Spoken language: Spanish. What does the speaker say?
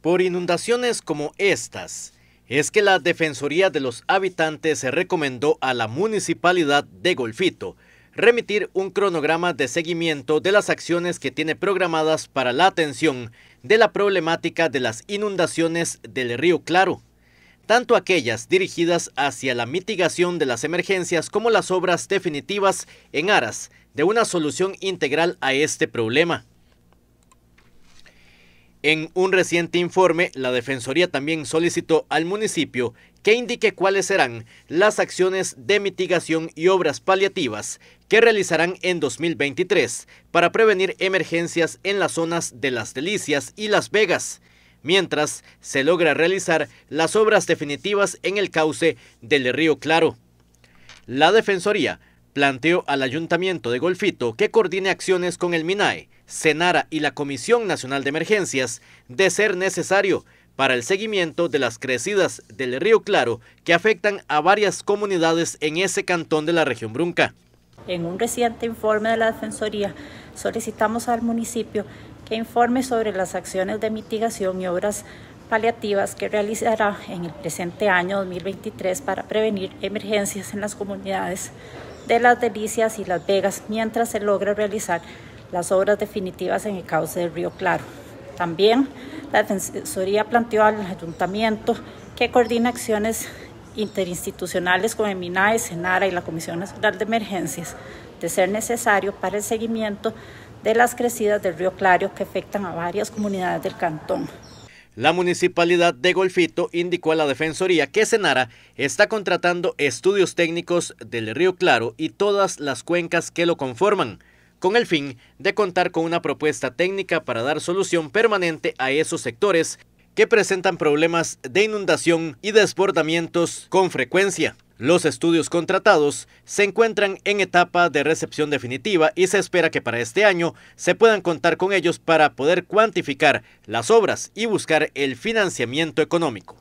Por inundaciones como estas, es que la Defensoría de los Habitantes se recomendó a la Municipalidad de Golfito remitir un cronograma de seguimiento de las acciones que tiene programadas para la atención de la problemática de las inundaciones del río Claro, tanto aquellas dirigidas hacia la mitigación de las emergencias como las obras definitivas en aras de una solución integral a este problema. En un reciente informe, la Defensoría también solicitó al municipio que indique cuáles serán las acciones de mitigación y obras paliativas que realizarán en 2023 para prevenir emergencias en las zonas de Las Delicias y Las Vegas, mientras se logra realizar las obras definitivas en el cauce del río Claro. La Defensoría planteó al Ayuntamiento de Golfito que coordine acciones con el MINAE Senara y la Comisión Nacional de Emergencias, de ser necesario, para el seguimiento de las crecidas del río Claro que afectan a varias comunidades en ese cantón de la región Brunca. En un reciente informe de la Defensoría solicitamos al municipio que informe sobre las acciones de mitigación y obras paliativas que realizará en el presente año 2023 para prevenir emergencias en las comunidades de Las Delicias y Las Vegas mientras se logra realizar las obras definitivas en el cauce del río Claro. También la Defensoría planteó al Ayuntamiento que coordina acciones interinstitucionales con el MINAE, Senara y la Comisión Nacional de Emergencias, de ser necesario para el seguimiento de las crecidas del río Claro que afectan a varias comunidades del cantón. La municipalidad de Golfito indicó a la Defensoría que Senara está contratando estudios técnicos del río Claro y todas las cuencas que lo conforman con el fin de contar con una propuesta técnica para dar solución permanente a esos sectores que presentan problemas de inundación y desbordamientos con frecuencia. Los estudios contratados se encuentran en etapa de recepción definitiva y se espera que para este año se puedan contar con ellos para poder cuantificar las obras y buscar el financiamiento económico.